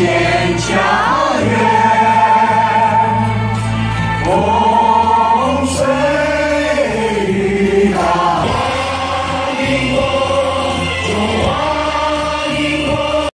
千家园。